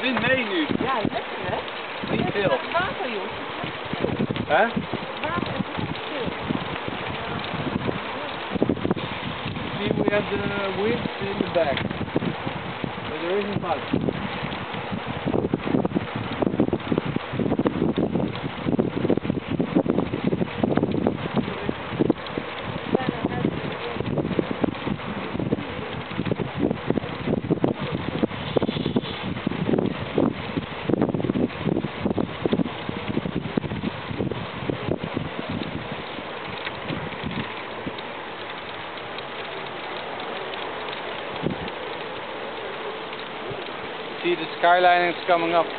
wind mee nu. Ja, lekker hè? Niet veel. Het water joh. Hè? Water is niet stil. See, we have the wind in the back. But there isn't much. See, the skyline is coming up. uh,